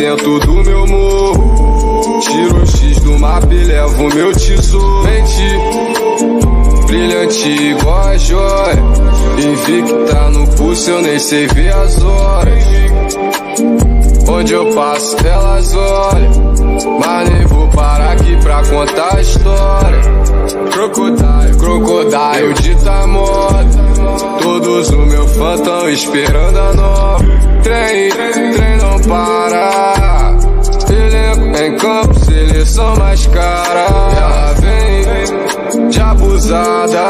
dentro do meu morro. Tiro o X do mapa e levo meu tesouro. Mente brilhante igual a joia. Invicta no pulso, eu nem sei ver as horas. Onde eu passo, elas olham. Mas nem vou parar aqui pra contar a história. Crocodile, crocodile de tá moda. Todos o meu fã tão esperando a nova. Trem, seleção mais cara. Ela vem de abusada.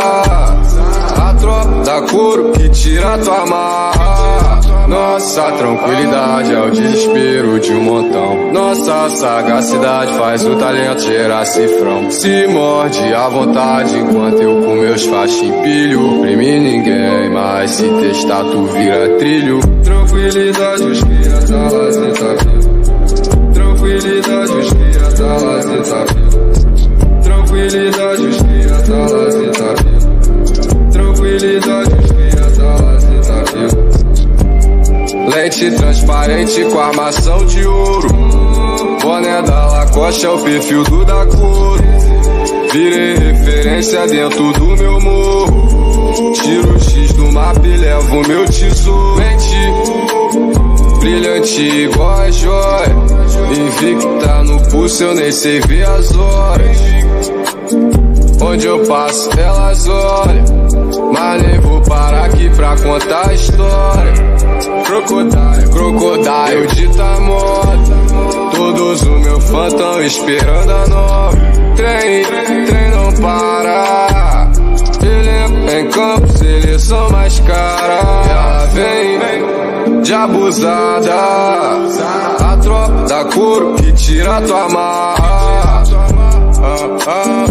A tropa da couro que tira tua marra. Nossa tranquilidade é o desespero de um montão. Nossa sagacidade faz o talento gerar cifrão. Se morde à vontade enquanto eu com meus faixas empilho. Prime ninguém, mas se testar tu vira trilho. Tranquilidade, os cria da lazeta Tranquilidade, os da lazeta Tranquilidade, os cria da lazeta Tranquilidade, os cria da lazeta Lente transparente com armação de ouro. Boné da Lacoste é o perfil do da cor. Virei referência dentro do meu morro. Tiro o X do mapa e levo meu tesouro. Mente brilhante igual a joia. Invicta no pulso, eu nem sei ver as horas. Onde eu passo, elas olham. Mas nem vou parar aqui pra contar a história. Crocodile, crocodile de moda. Todos o meu fã tão esperando a nova. Trem, trem não para. Elenco em campo, seleção mais cara. Ela vem de abusada. A tropa da couro que tira tua marra. Ah, ah.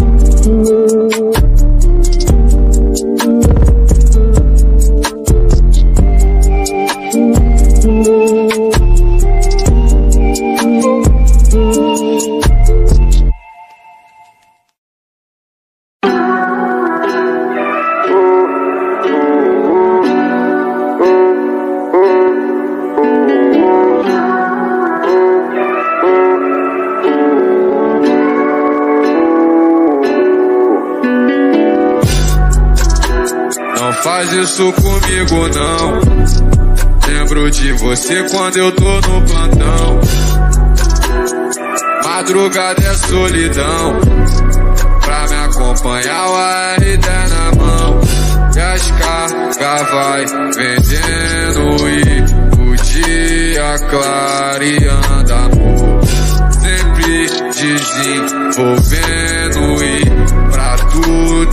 Isso comigo não. Lembro de você quando eu tô no plantão. Madrugada é solidão. Pra me acompanhar o ARD na mão. E as cargas vai vendendo e o dia clareando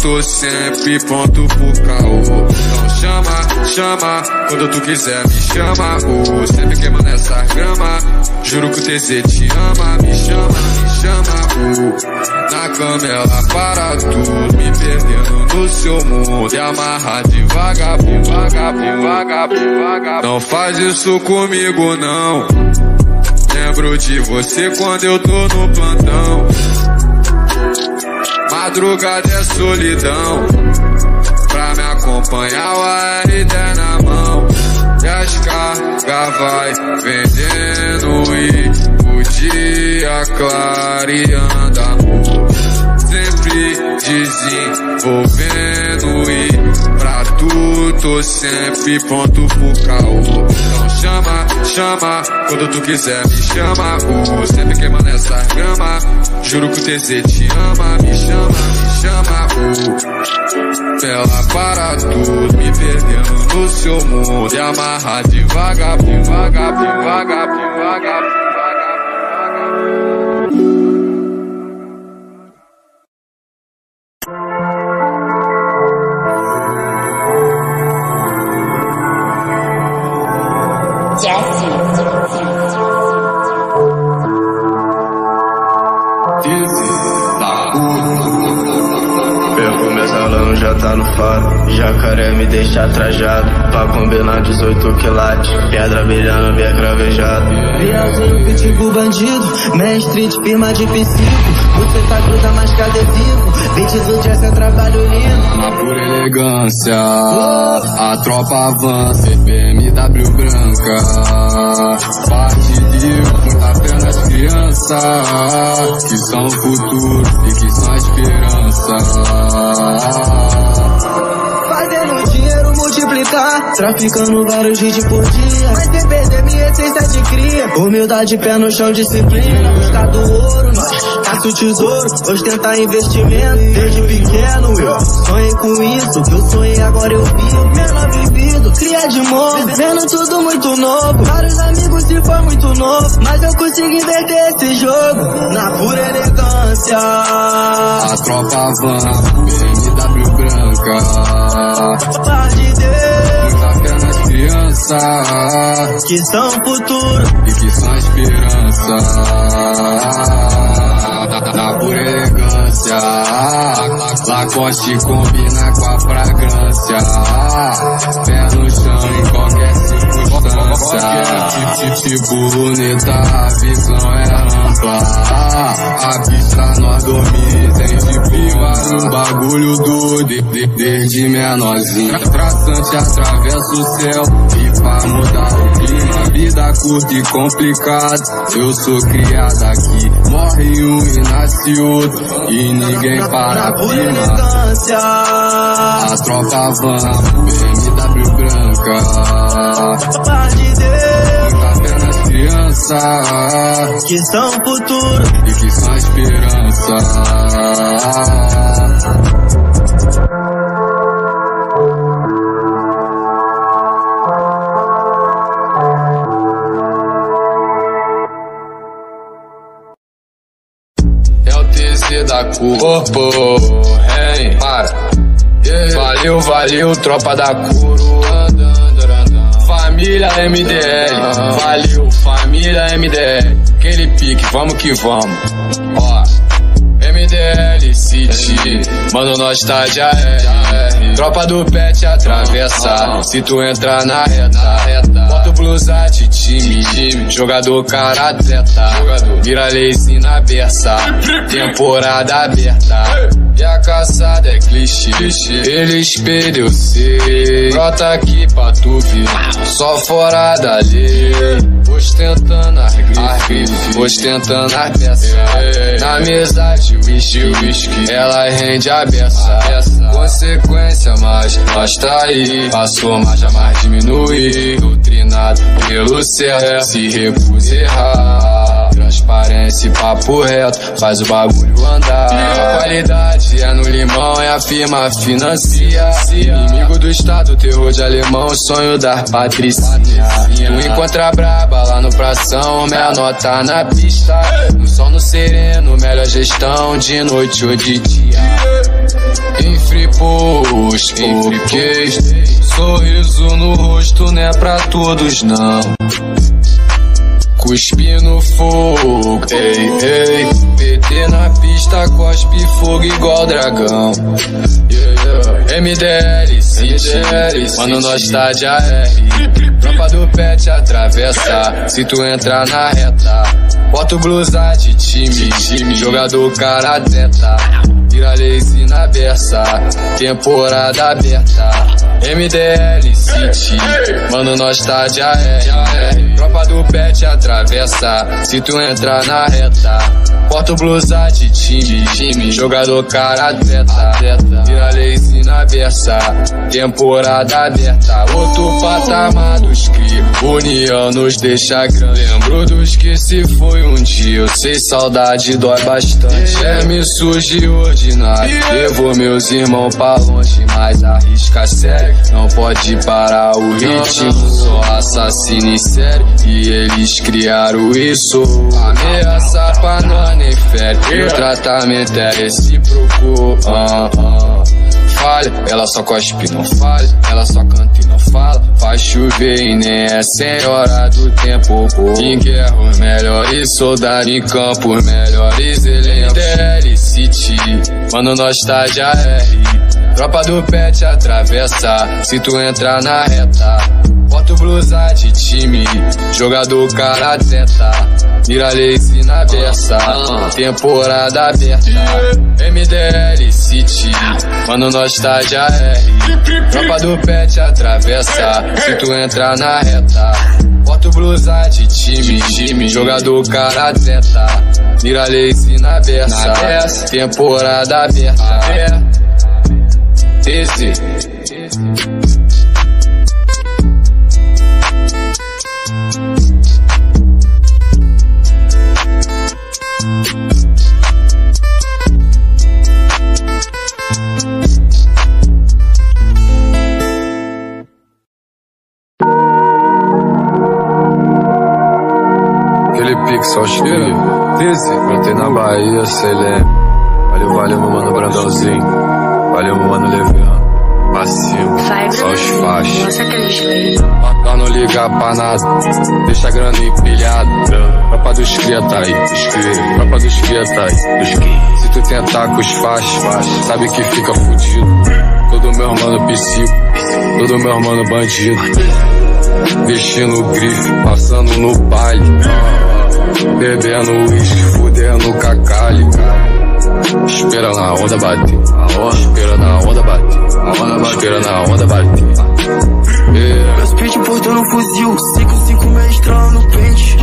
tô sempre pronto pro caô. Então chama, chama, quando tu quiser me chama. Oh, sempre queimando essa grama. Juro que o TZ te ama, me chama, me chama. Oh, na cama ela para tudo, me perdendo no seu mundo. E amarra devagar, devagar, devagar, devagar. Não faz isso comigo não. Lembro de você quando eu tô no plantão. Madrugada é solidão. Pra me acompanhar o ARD na mão. As cargas vai vendendo e o dia clareando. Sempre desenvolvendo e tu tô sempre pronto pro caô. Então chama, chama, quando tu quiser me chama. Oh, sempre queimando essa grama. Juro que o TZ te ama, me chama, me chama. Oh, ela para tudo, me perdendo no seu mundo. E amarra devagar, devagar, devagar, devagar, devagar. Perfume essa Jacaré me deixa trajado. Pra combinar 18 quilates. Pedra brilhando, bem cravejado. Viazinho pitbull bandido. Mestre de firma de psico. Você tá gruda mais que adesivo. Beats do jazz é trabalho lindo. Na pura elegância. A tropa avança. BMW branca. Parte de muita fé nas crianças. Que são o futuro e que são a esperança. Fazendo dinheiro multiplicar, traficando vários hits por dia. Mas sem perder minha essência de cria. Humildade, pé no chão, disciplina. Buscar do ouro, nós caça o tesouro. Ostentar investimento, desde pequeno eu sonhei com isso. Que eu sonhei, agora eu vivo. Menor vivido, cria de novo. Vendo tudo muito novo. Vários amigos se foi muito novo. Mas eu consigo inverter esse jogo. Na pura elegância. A tropa avança. BMW branca. Paz de Deus, nas crianças. que são futuro. e que são esperança. Na pura elegância, Lacoste combina com a fragrância. Pé no chão em qualquer circunstância. Tipo luneta, a visão é ampla. A pista nós domina, tem de privar um bagulho doido. de- de- Desde menorzinho, traçante atravessa o céu. E pra mudar o clima, vida curta e complicada. Eu sou criado aqui, morre um e nasce outro. E ninguém para a prima. A tropa avança, BMW branca. Paz de Deus, Muita fé nas crianças que são futuro. e que são esperança. É da corpo, hein? Para. Valeu, valeu, tropa da coroa. Família MDL, valeu, família MDL. Aquele pique, vamos que vamos. Ó, MDL City, mano, nós tá de AR. Tropa do pet atravessa, se tu entrar na reta. Bota o blusa de time, jogador cara atleta. Vira lazy na berça, temporada aberta. E a caçada é clichê, eles pedem eu sei. Brota aqui pra tu ver, só fora da lei. Ostentando as grifes, ostentando as peças. Na mesa de whisky, whisky, ela rende a beça. Consequência, mas nós tá aí. Passou, mas jamais diminui. Doutrinado pelo céu, se recusa errar. Transparência e papo reto, faz o bagulho andar. A qualidade é no limão, é a firma financia. Inimigo do estado, terror de alemão, sonho da patricinha. Tu encontra braba lá no pração, menor tá na pista. No sol no sereno, melhor gestão de noite ou de dia. Em free post, porque sorriso no rosto não é pra todos não. Cuspi no fogo, ei, ei. PT na pista, cospe fogo igual dragão. Yeah, yeah. MDL, City, mano, nós tá de AR. Tropa do pet atravessa, se tu entrar na reta. Bota blusa de time, time, jogador cara atleta. Vira lazy na berça, temporada aberta. MDL City, mano, nós tá de AR. Tropa do pet atravessa, se tu entrar na reta. Bota o blusa de time, time, jogador cara atleta. Vira lazy na berça, temporada aberta. Outro patamar dos cria, união nos deixa grande. Lembro dos que se foi um dia, eu sei saudade dói bastante. É, me surge ordinário, levou meus irmãos pra longe, mas arrisca sério. Não pode parar o ritmo, só assassino em série. E eles criaram isso. Ameaça pra nós O tratamento é recíproco. Ah, ah. Falha, ela só cospe, não falha. Ela só canta e não fala. Faz chover e nem é senhora do tempo. Em guerra, os melhores soldados em campo, os melhores elencos. DL City, mano, nós tá de AR. Tropa do pet atravessa, se tu entrar na reta. Bota blusa de time, jogador cara teta. Mira lace na beça, temporada aberta. MDL City, mano, nós tá de AR. Tropa do pet atravessa, se tu entrar na reta. Bota blusa de time, time, jogador cara teta. Mira lace na beça, temporada aberta. Esse. Só os cria. Brotei na Bahia, lembra. Valeu, valeu, meu mano Brandãozinho. Valeu, meu mano Leviano. Macio, só os faixas. Play. Pra não ligar pra nada, deixa a grana empilhada. Tropa dos cria tá aí, tropa dos cria tá aí. Se tu tentar com os faixas, sabe que fica fudido. Todo meu mano psico, todo meu mano bandido. Vestindo grife, passando no baile. Bebendo uísque, fudendo cacalho. Espera na onda bater, espera na onda bater, espera na onda bater. Yeah. Meus pitch portando um fuzil, 5-5 mestrão no pente.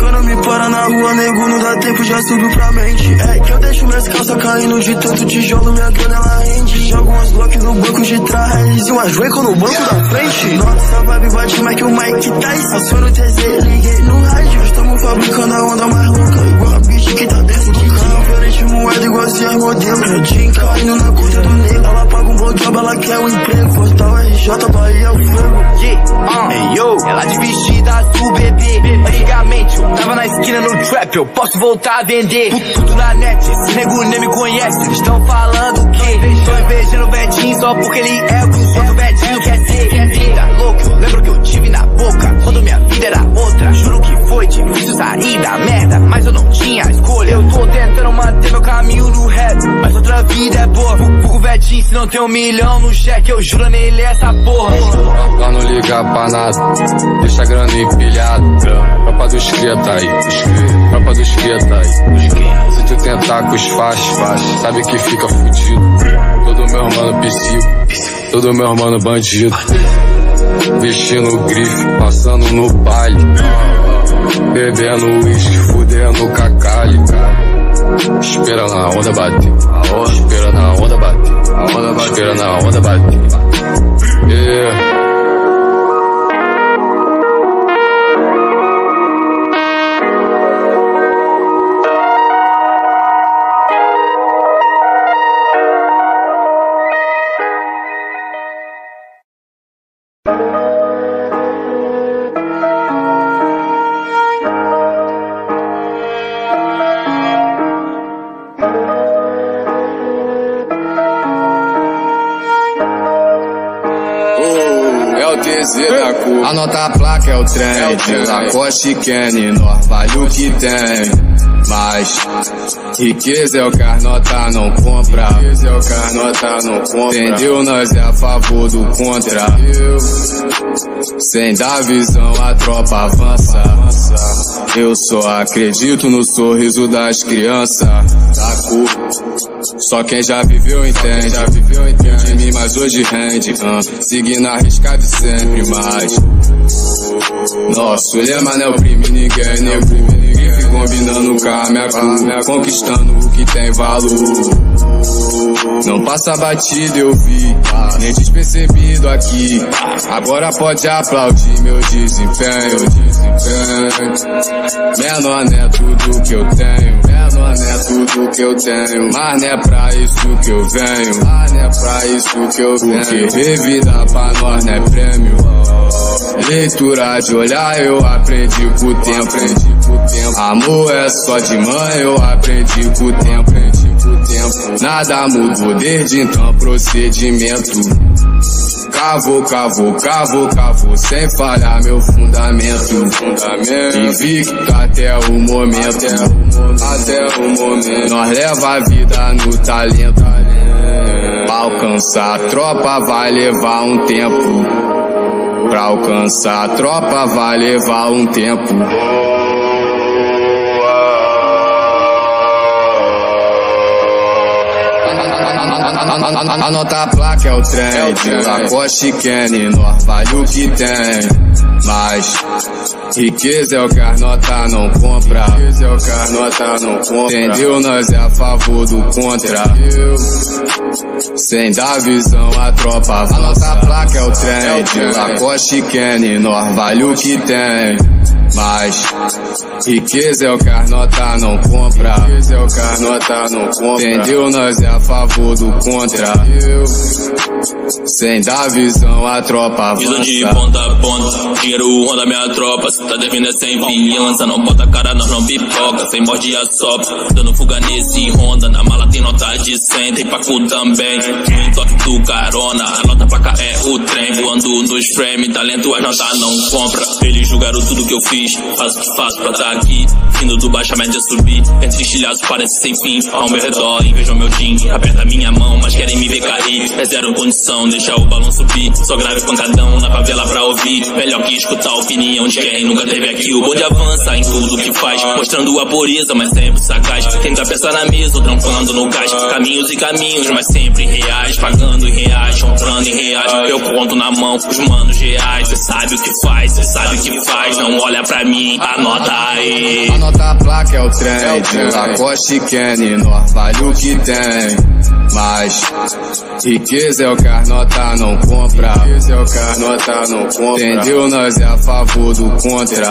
Caras me param na rua, nego, não dá tempo, já subiu pra mente. É que eu deixo minhas calças caindo de tanto tijolo, minha grana ela rende. Jogo umas Glock no banco de trás e umas Draco no banco da frente. Nossa, vibe bate mais que o Mike Tyson. Passou no TZ, liguei no rádio. Estamos fabricando a onda mais louca, igual a bitch que tá dentro do carro. Diferente moeda, igual se as modelos. Redinho caindo na conta do negro. Ela paga um blowjob, ela quer um emprego. Fortal RJ, Bahia, o fogo. Yeah, uh, hey, yo, ela de vestida azul, bebê. Antigamente tava na esquina no trap, eu posso voltar a vender. Tudo, na net, esse nego nem me conhece. Estão falando o quê? Tô invejando o Betinho só porque ele é o que outros Betinho quer ser. Quer vida louca, eu lembro que eu boca quando minha vida era outra. Juro que foi difícil sair da merda, mas eu não tinha escolha. Eu tô tentando manter meu caminho no rap, mas outra vida é boa. Fogo Betinho, se não tem um milhão no cheque, eu juro nele essa porra. Pra não ligar pra nada, deixa a grana empilhada. Tropa dos cria tá aí, tropa dos cria aí. Se tu tentar com os faixas, sabe que fica fudido. Todo meu mano psico, todo meu mano bandido. Vestindo grife, passando no baile. Bebendo uísque, fudendo cacalho. Espera na onda bater, espera na onda bater, espera na onda bater. A placa, é o trem. Lacoste Kenny, nós vale o que tem. Mas riqueza é o que as nota não compra. Riqueza é o que as nota não compra. Entendeu? Nós é a favor do contra. Sem dar visão, a tropa avança. Eu só acredito no sorriso das crianças. Sacou? Só quem já viveu entende. Já viveu entende. De mim, mas hoje rende. Uh, seguindo a risca de sempre mais. Nosso lema não é oprime ninguém, nego. Grife combinando com a minha cor, conquistando o que tem valor. Não passa batido, eu vi, nem despercebido aqui. Agora pode aplaudir meu desempenho, desempenho. Menor não é tudo que eu tenho, menor não é tudo que eu tenho. Mas não é pra isso que eu venho, mas não é pra isso que eu venho. Porque bebida pra nós não é prêmio. Leitura de olhar eu aprendi com o tempo, aprendi com o tempo. Amor é só de mãe, eu aprendi com o tempo, aprendi com o tempo. Nada mudou desde então procedimento. Cavo, cavo, cavo, cavo, sem falhar meu fundamento. fundamento. Invicto até o momento. Até o momento. Nós leva a vida no talento. Pra alcançar a tropa vai levar um tempo. Pra alcançar a tropa vai levar um tempo. Anota a placa é o trem, Lacoste Kenny, vale o que tem. Mas riqueza é o que as nota não compra. Riqueza é o que as nota não compra. Entendeu? Nós é a favor do contra. Sem dar visão a tropa avança. Anota a placa é o trem, Lacoste Kenny, vale o que tem. Mas riqueza é o que as nota não compra. Riqueza é o que as nota não compra. Entendeu? Nós é a favor do contra. Sem dar visão a tropa avança. Visão de ponta a ponta. Dinheiro ronda minha tropa. Se tá devendo é sem vingança. Não bota cara, nós não pipoca. Sem morde a sopra. Dando fuga nesse Honda. Na mala tem nota de 100. Tem pacu também. No toque do carona. A nota pra cá é o trem. Voando nos frames. Talento a nota não compra. Eles julgaram tudo que eu fiz faço o que faço pra tá aqui. Vindo do baixa média subir, entre estilhaços parece sem fim. Ao meu redor, invejam meu jean, aperta minha mão, mas querem me ver cair. É zero condição, deixa o balão subir. Só grave pancadão na favela pra ouvir. Melhor que escutar a opinião de quem nunca teve aqui. O bonde avança em tudo que faz, mostrando a pureza, mas sempre sagaz. Tem cabeça na mesa trampando no gás. Caminhos e caminhos, mas sempre reais. Pagando em reais, comprando em reais. Eu conto na mão os manos reais. Cê sabe o que faz, cê sabe o que faz. Não olha pra mim, anota aí. Anota a placa é o trem, Lacoste Kenny, nós vale o que tem. Mas riqueza é o que as nota não compra. Riqueza é o que as nota não compra. Entendeu? Nós é a favor do contra.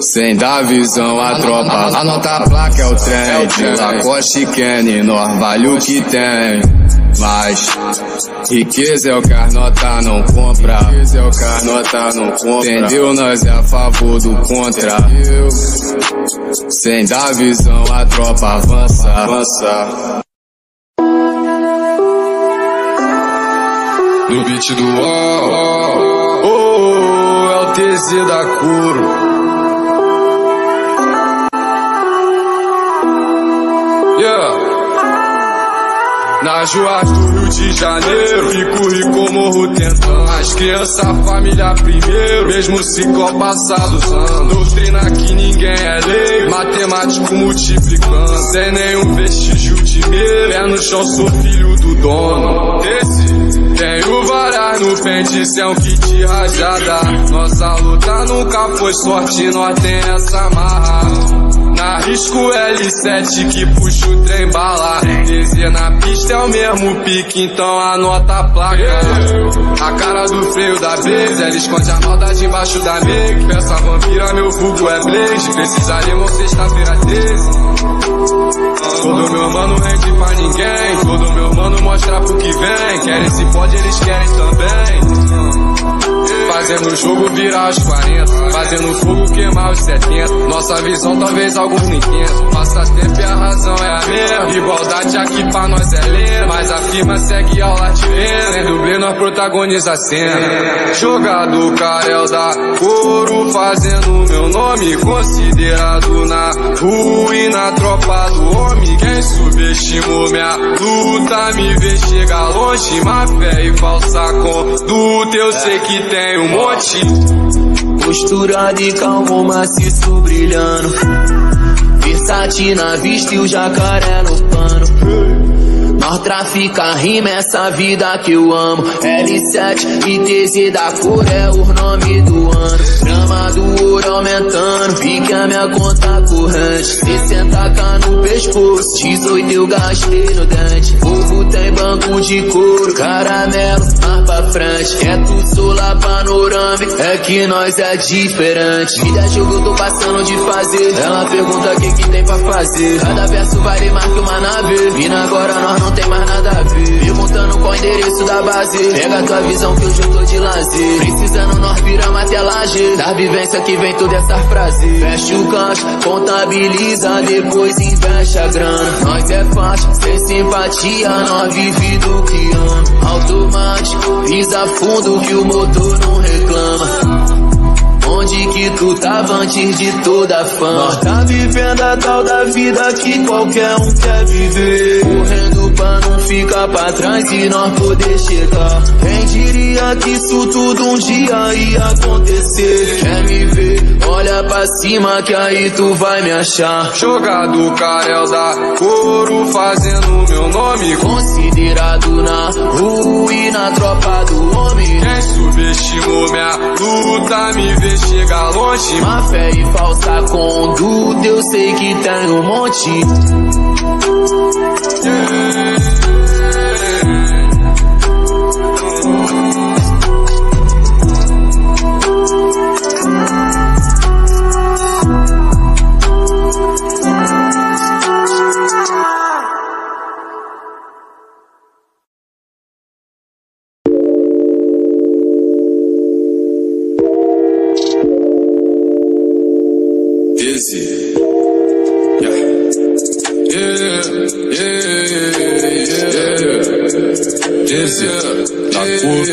Sem dar visão a tropa. Anota a placa é o trem, Lacoste Kenny, nós vale o que tem. Mas riqueza é o que as nota não compra. Riqueza é o que as nota não compra. Entendeu? Nós é a favor do contra. Sem dar visão a tropa avança. avança. No beat do ó, oh, oh, é o TZ da Curo. Nas ruas do Rio de Janeiro, fico rico, morro tentando. As crianças, família primeiro, mesmo ciclo passado anos. Doutrina que ninguém é lei, matemático multiplicando. Sem nenhum vestígio de medo, pé no chão, sou filho do dono. Esse tenho varas no pente, cê é um kit rajada. Nossa luta nunca foi sorte, nós tem essa marra. Na risco L7 que puxa o trem bala. DZ na pista é o mesmo pique, então anota a placa. A cara do freio da Blaze, ela esconde a maldade embaixo da make. Peça vampira, meu vulgo é Blaze. Precisaremos sexta-feira 13. Todo meu mano rende pra ninguém. Todo meu mano mostra pro que vem. Querem se pode, eles querem também. Fazendo jogo virar os 40, fazendo fogo queimar os 70. Nossa visão talvez alguns entendam. Passa tempo e a razão é a mesma. Igualdade aqui pra nós é lenda, mas a firma segue ao venda. Sem dublê nós protagoniza a cena. Jogador Carel da Couro, fazendo meu nome considerado na rua e na tropa do homem. Quem subestimou minha luta me vê chegar longe. Má fé e falsa conduta, eu sei que tem um monte. Postura de calmo, maciço brilhando. Versace na vista e o jacaré no pano. Nós trafica rima, essa vida que eu amo. L7 e TZ da cor é o nome do ano. Grama do ouro aumentando, fica minha conta corrente. 60k no pescoço, 18 eu gastei no dente. Ovo tem banco de couro, caramelo, mais pra frente. É tudo solar panorâmico, é que nós é diferente. Vida jogo eu tô passando de fazer. Ela pergunta o que que tem pra fazer. Cada verso vale mais que uma nave. Mina agora nós não tem mais nada a ver. Perguntando qual endereço da base. Pega tua visão que hoje eu tô de lance. Precisando nós viramos até laje. Da vivência que vem toda essa frase. Fecha o caixa, contabiliza, depois investe a grana. Nós é fácil, sem simpatia, nós vive do que ama. Automático, pisa fundo que o motor não reclama. Onde que tu tava antes de toda fama? Nós tá vivendo a tal da vida que qualquer um quer viver. Pra não ficar pra trás e nós poder chegar. Quem diria que isso tudo um dia ia acontecer? Quer me ver? Olha pra cima que aí tu vai me achar. Jogado Carel da couro fazendo meu nome. Considerado na rua e na tropa do homem. Quem subestimou minha luta me vê chegar longe. Má fé e falsa conduta, eu sei que tem um monte. Dizzy. Yeah, yeah, yeah. Dizzy. Da cor.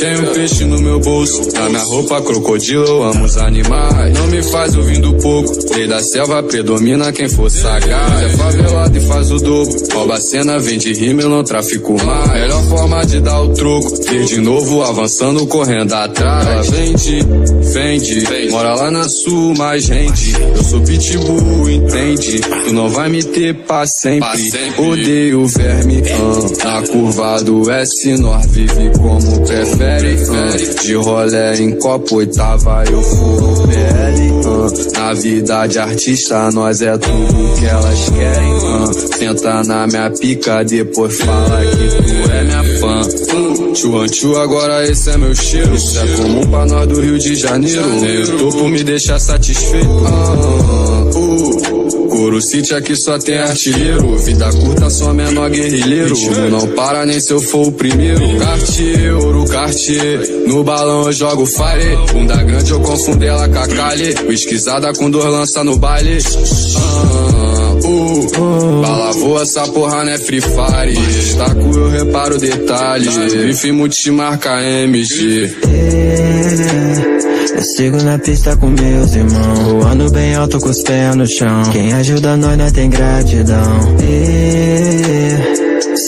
Tenho peixe no meu bolso. Na minha roupa, crocodilo, eu amo os animais. Não me faz ouvindo pouco. Lei da selva predomina quem for sagaz. É favelado e faz o dobro. Rouba a cena, vende rima, eu não trafico mais. Melhor forma de dar o troco. Vir de novo, avançando, correndo atrás. Ela vende, vende. Mora lá na sul, mais gente. Eu sou pitbull, entende? Tu não vai me ter pra sempre. Odeio verme, ah. Na curva do S, nós vive como prefere. De rolé em copo, oitava, eu furo PL. Na vida de artista, nós é tudo que elas querem. Senta na minha pica, depois fala que tu é minha fã. Tchuan tchu, agora esse é meu cheiro. Isso é comum pra nós do Rio de Janeiro. Tô por me deixar satisfeito. Ah, uh. Couro City aqui só tem artilheiro. Vida curta, só menor guerrilheiro. Não para nem se eu for o primeiro. Cartier, ouro Cartier. No balão eu jogo fire. Bunda grande eu confundo ela com a Kali. Esquisada com dor lança no baile. Ah, uh. Bala voa, essa porra não é Free Fire. Destaco, eu reparo detalhes. Bife multimarca MG. Eu sigo na pista com meus irmãos Voando bem alto com os pés no chão. Quem ajuda nós, nós tem gratidão. E...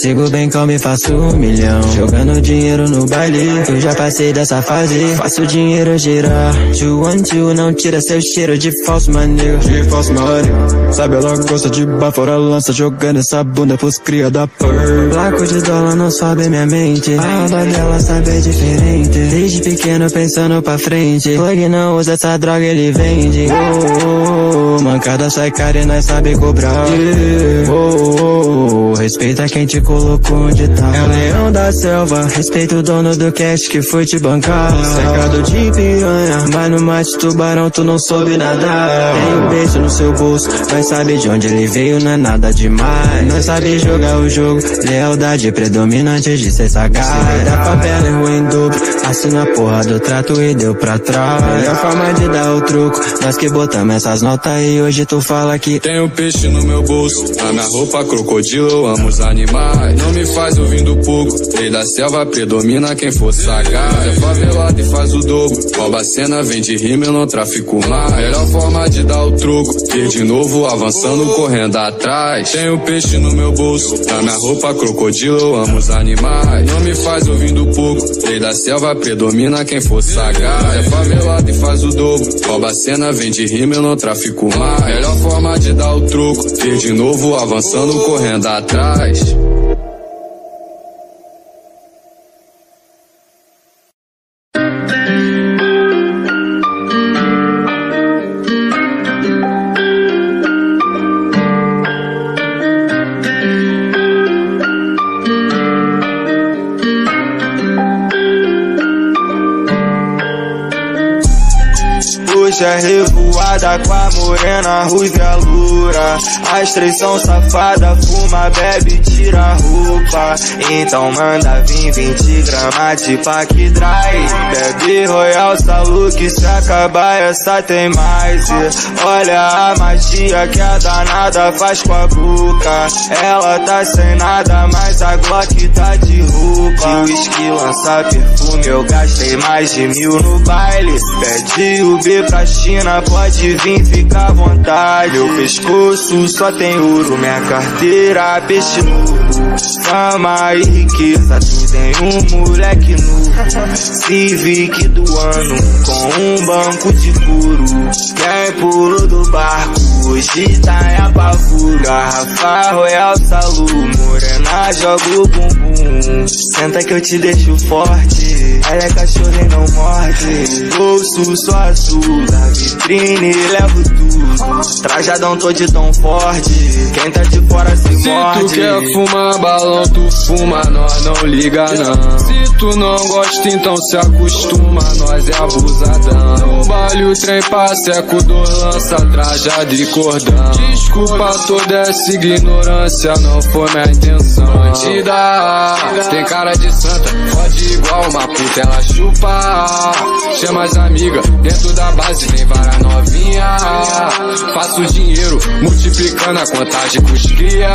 Sigo bem calmo e faço um milhão. Jogando dinheiro no baile Eu já passei dessa fase. Faço dinheiro girar. One two Não tira seu cheiro de falso maneiro. De falso maneiro. Sabe ela gosta de bafora lança Jogando essa bunda pros cria da por Placo de dólar não sobe minha mente. A aba dela sabe é diferente. Desde pequeno pensando pra frente. Plug não usa essa droga ele vende. Oh, oh, oh, Mancada sai cara e nós sabe cobrar. Yeah. oh, oh, oh, Respeita quem te colocou onde tá. É o leão da selva Respeita o dono do cash que foi te bancar. Cercado de piranha Mas no mate tubarão tu não soube nadar. Tem um beijo no seu bolso Nós sabe de onde ele veio não é nada demais. Nós sabe jogar o jogo Lealdade predominante de ser sagaz. Era papel e ruim em dobro Assina a porra do trato e deu pra trás. Melhor forma de dar o troco Nós que botamos essas notas e hoje tu fala que Tenho peixe no meu bolso, na minha roupa crocodilo, amo os animais. Não me faz ouvindo pouco, lei da selva predomina quem for sagaz. É favelado e faz o dobro, rouba a cena, vende rima, eu não trafico mais. Melhor forma de dar o troco, ir de novo avançando, correndo atrás. Tenho peixe no meu bolso, na minha roupa crocodilo, eu amo os animais. Não me faz ouvindo pouco, lei da selva predomina quem for sagaz. É favelado e faz o dobro, rouba a cena, vende rima, eu não trafico mais. Melhor forma de dar o troco, ir de novo avançando, correndo atrás. Who is As três são safada, fuma, bebe, tira a roupa. Então manda vir 20 gramas de pack dry. Bebe Royal Salu que se acabar essa tem mais. E olha a magia que a danada faz com a boca. Ela tá sem nada, mas a Glock tá de roupa. De whisky lança perfume, eu gastei mais de mil no baile. Pede o B pra China, pode vir, fica à vontade. Meu pescoço só tem ouro, minha carteira peixe novo. Fama e riqueza, tudo em um moleque novo. Civic do ano, com um banco de couro. Quem pulou do barco, hoje tá em apavoro. Garrafa Royal Salu, morena joga o bumbum. Senta que eu te deixo forte, ela é cachorro e não morde. Bolso só azul, na vitrine levo tudo. Trajadão tô de tão forte, quem tá de fora se, Se morde. tu quer fumar balão, tu fuma, nós não liga não. Se tu não gosta, então se acostuma, nós é abusadão. No baile o trem passa, é dor, lança, trajado e cordão. Desculpa toda essa ignorância, não foi minha intenção. Bandida, tem cara de santa, pode igual uma puta, ela chupa. Chama as amigas, dentro da base tem vara novinha. Faço dinheiro, multiplicando a contagem com os cria.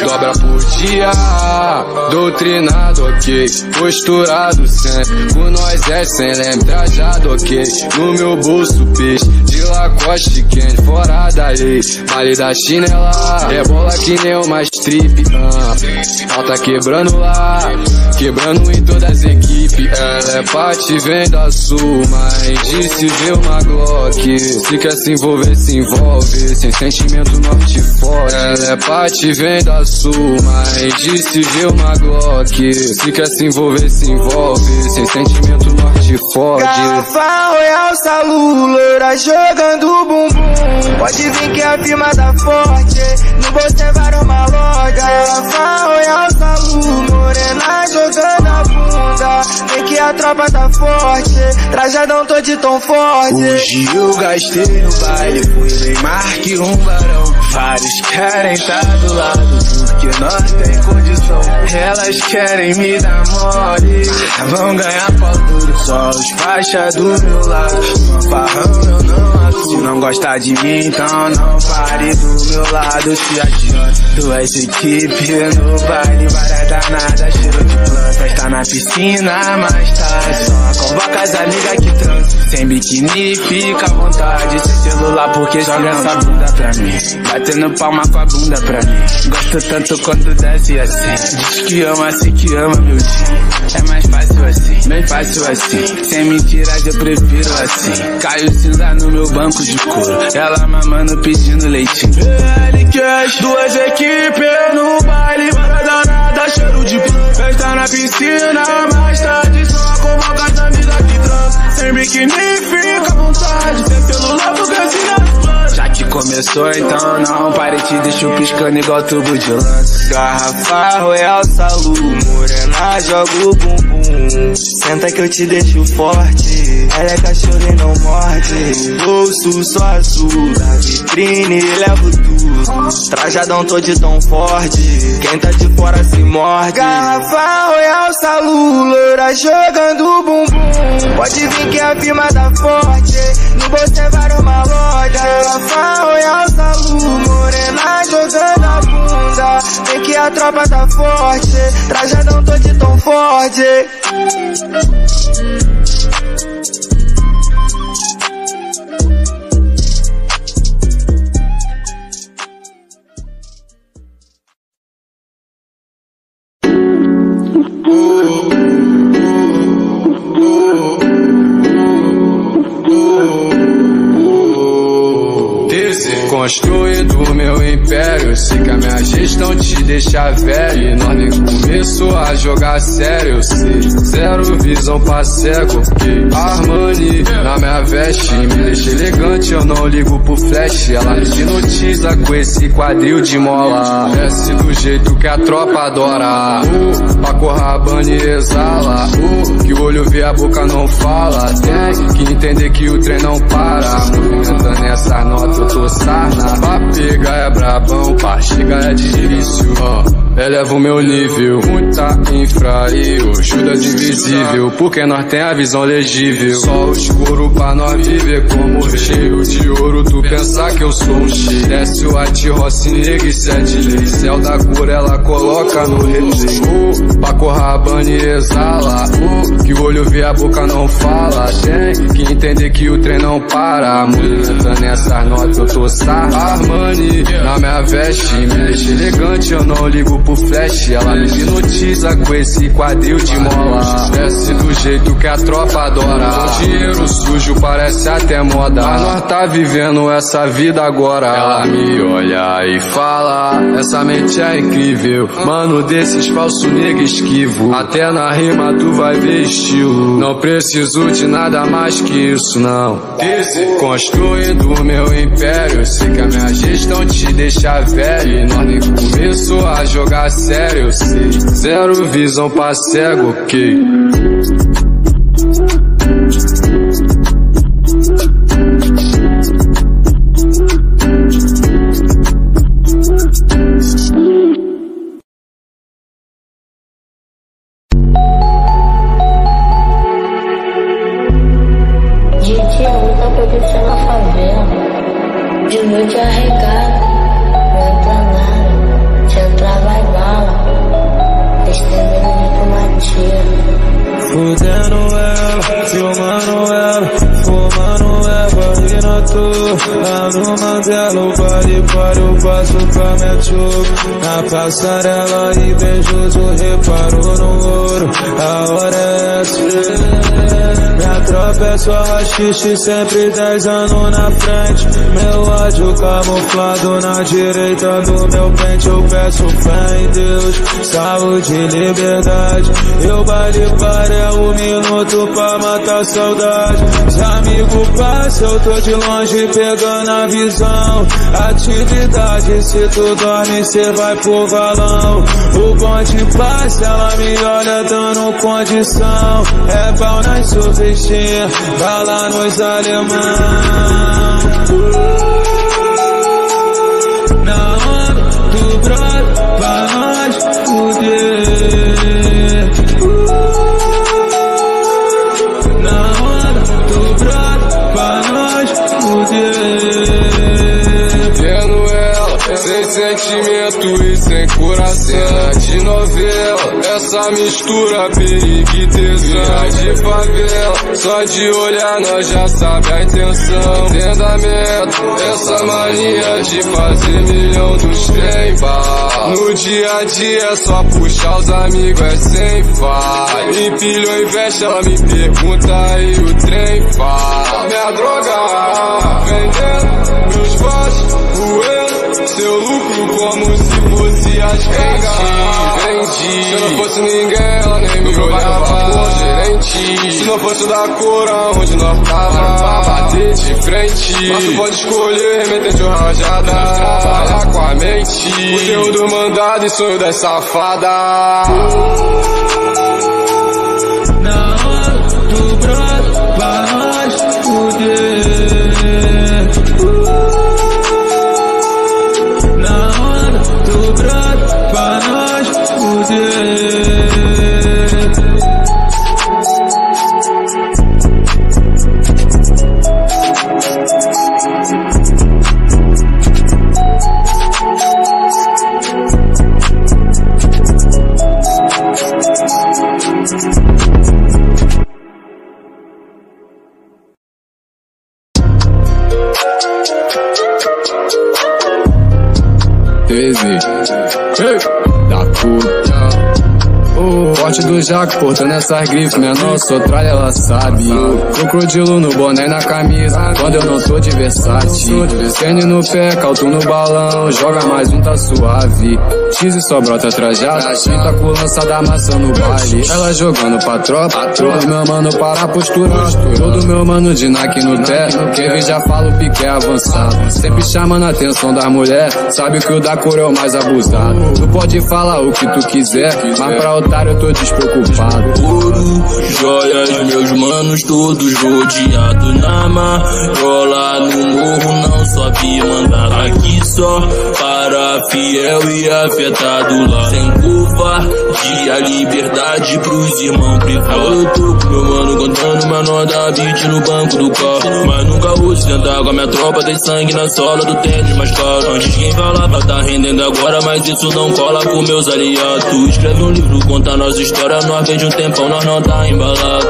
Dobra por dia, doutrinado, ok. Posturado sempre, com nós é sem leme, trajado, ok. No meu bolso, peixe, de Lacoste, quente, fora da lei. Vale da chinela, é bola que nem uma strip. Ah, ela tá quebrando lá, quebrando em todas as equipes. Ela é parte, vem da sul, mas disse ver uma Glock. Se quer se envolver, se envolve, sem sentimento norte forte. Ela é parte, vem da sul, mas disse ver uma Glock. Se quer se envolver, se envolve, sem sentimento norte forte. Garrafa Royal Salu, loura jogando bumbum. Pode vir que a firma tá forte, no bolso é vários maloca. Garrafa Royal Salu, morena jogando a bunda. Vem que a tropa tá forte, trajadão tô de tão forte. Hoje eu gastei no baile, fui Neymar que um barão. Vários querem tá do lado, porque nós tem condição. Elas querem me dar mole, vão ganhar pau duro. Só os faixas do meu lado, farrão eu não. Se não gostar de mim, então não pare do meu lado. Se adianta, duas equipes no baile, várias danadas, cheiro de plantas. Tá na piscina mais tarde, só convoca as amigas que transam. Sem biquíni, fica à vontade. Sem celular, porque joga essa bunda pra mim. Batendo palma com a bunda pra mim. Gosto tanto quando desce assim. Diz que ama, assim que ama, meu dia. É mais fácil assim, bem fácil assim. Sem mentiras, eu prefiro assim. Caio cinza no meu banco de couro. Ela mamando pedindo leitinho. LQs, duas equipes no baile. Danada, cheiro de. Festa na piscina, mais tarde só convoca as amigas que transam. Sem biquíni, fica à vontade. Porque se Já que começou, então não pare, te deixo piscando igual tubo de lança. Garrafa Royal Salu, morena joga o bumbum. Senta que eu te deixo forte, ela é cachorro e não morde. Bolso só azul, na vitrine levo tudo. Trajadão tô de tão forte, quem tá de fora se morde. Garrafa Royal Salu, loura jogando bumbum. Pode vir que a firma tá forte, no bolso é vários maloca. Garrafa Royal Salu, morena jogando a bunda. Vem que a tropa tá forte, trajadão tô de tão forte. Gestão te deixa velho E nós começou a jogar sério Eu sei, zero visão pra cego Armani na minha veste Me deixa elegante, eu não ligo pro flash Ela me hipnotiza com esse quadril de mola Desce do jeito que a tropa adora O Paco Rabanne exala. Uh, que o olho vê, a boca não fala. Tem que entender que o trem não para. Movimentando nessa nota, eu tô sarna. Pra pegar é brabão, pra chegar é difícil. Uh. Eleva o meu nível, muita infra e o Judas invisível, porque nós tem a visão legível. Só o escuro pra nós viver como cheio de ouro, tu pensar que eu sou um cheio. Desce o ati, rossi, nega e sete leis. Céu da cor ela coloca no replay. Uh, Paco Rabanne exala, uh, que o olho vê, a boca não fala. Tem que entender que o trem não para. Mulher, nessa nota eu tô sarra. Armani, na minha veste, me deixa elegante, eu não ligo pro flash, ela me hipnotiza com esse quadril de mola. Desce do jeito que a tropa adora. O dinheiro sujo parece até moda. Mas nós tá vivendo essa vida agora. Ela me olha e fala: Essa mente é incrível. Mano, desses falsos nega esquivo. Até na rima tu vai ver estilo. Não preciso de nada mais que isso, não. Construindo meu império. Sei que a minha gestão te deixa velho. E nem jogar sério, eu sei. Zero visão pra cego, ok. Na rachixe, sempre dez anos na frente. Meu ódio camuflado na direita do meu pente. Eu peço fé em Deus, saúde e liberdade. Eu baile para é um minuto pra matar a saudade. Os amigos passam, eu tô de longe pegando a visão. Atividade, se tu dorme, cê vai pro valão. O bonde passa, ela me olha dando condição. É pau nas surfistinhas, bala nos alemão. Na onda do brother, pra nós fuder. Na onda do brother, pra nós fuder. Sentimento e sem coração. De novela, essa mistura perigo e tesão. De favela, só de olhar nós já sabe a intenção. Entendamento, essa mania de fazer milhão dos trem No dia a dia é só puxar os amigos, é sem faz Empilhou e veste, ela me pergunta e o trem faz Minha droga, vendendo meus votos, voando Seu lucro como se fosse as gangas Vendi, se eu não fosse ninguém, ela nem me olhava. por gerente Se não fosse da cor aonde nós tava. Pra bater de frente. Mas tu pode escolher, meter de rajada. Trabalhar com a mente. Conteúdo mandado e sonho das safadas Na onda do pra nós fuder. Do Jaco, portando essas grifes, menor, sou tralha, ela sabe. Crocodilo no boné e na camisa, quando eu não tô de Versace. Tênis no pé, calto no balão, joga mais um, tá suave. X e só brota trajado, pinta com lança da maçã no baile. Ela jogando pra tropa, todo meu mano para a postura. Todo meu mano de Nike no teto, Kevin já fala o pique é avançado. Sempre chamando a atenção das mulheres, sabe que o da cor é o mais abusado. Tu pode falar o que tu quiser, mas pra otário eu tô despreocupado. Ouro, joias, meus manos todos rodeados na marola. No morro, não sobe mandado aqui só para fiel e afetado lá. Sem covardia, liberdade pros irmãos privados. Eu tô com meu mano contando menor da beat no banco do carro. Mas nunca vou sentar com a minha tropa, tem sangue na sola do tênis mais caro. Antes quem falava tá rendendo agora, mas isso não cola com meus aliados. Escreve um livro, conta nossa história, nós vem de um tempão, nós não tá embalado.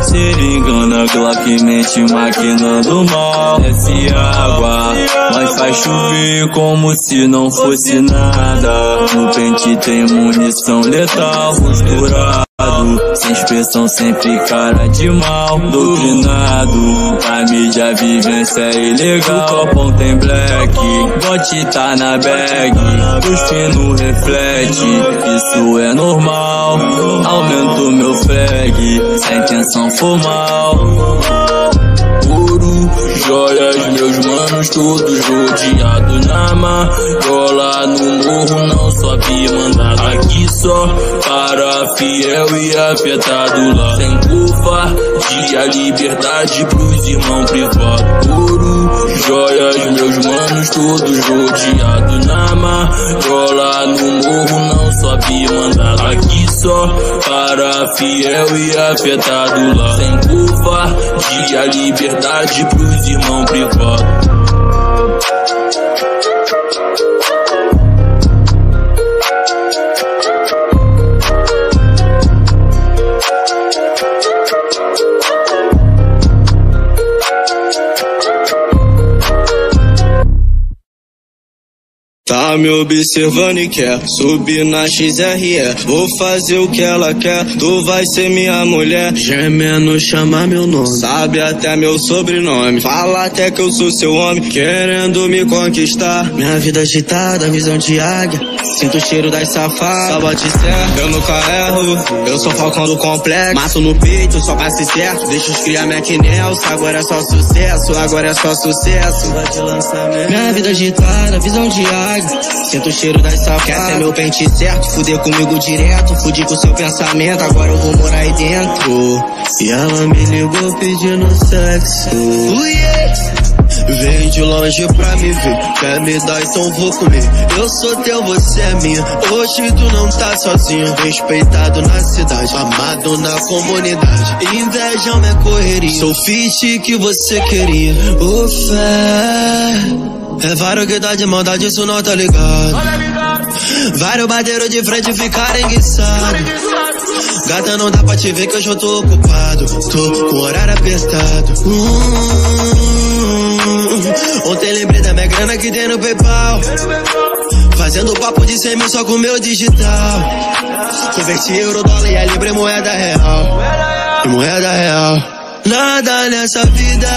Se engana claramente maquinando mal Desce água, mas faz chover como se não fosse nada No pente tem munição letal costurado sem inspeção, sempre cara de mal Doutrinado, pra mídia vivência é ilegal. Copão tem black, bote tá na bag Os reflete, isso é normal. Aumento meu flag, sem intenção formal joias, meus manos todos rodeados na marola No morro não sobe mandado aqui só para fiel e afetado lá. Sem covardia, liberdade pros irmãos privados Ouro, joias, meus manos todos rodeados na marola No morro não sobe mandado aqui só para fiel e afetado lá. Sem covardia, liberdade pros irmãos privados Me observando e quer subir na XRE Vou fazer o que ela quer, tu vai ser minha mulher. Gemendo chama meu nome, sabe até meu sobrenome. Fala até que eu sou seu homem, querendo me conquistar. Minha vida agitada, visão de águia. Sinto o cheiro das safadas, só bote certo Eu nunca erro, eu sou falcão do complexo. Mato no peito, só passe certo. Deixa os cria Mac Nelson, agora é só sucesso Agora é só sucesso. Minha vida agitada, visão de águia Sinto o cheiro das safadas Quer ser meu pente certo, fuder comigo direto Fudir com seu pensamento, agora eu vou morar aí dentro. E ela me ligou pedindo sexo. Uh, yeah. Veio de longe pra me ver Quer me dar, então vou comer Eu sou teu, você é minha. Hoje tu não tá sozinho. Respeitado na cidade Amado na comunidade. Inveja minha correria. Sou fit que você queria. O fé. É vários que dá de maldade, isso não tá ligado. Vários bateiros de frente ficaram enguiçados. Gata, não dá pra te ver que hoje eu tô ocupado. Tô com horário apertado. Hum, Ontem lembrei da minha grana que tem no Paypal. Fazendo papo de 100 mil só com meu digital. Converti euro, dólar e a libra moeda real. E moeda real Nada nessa vida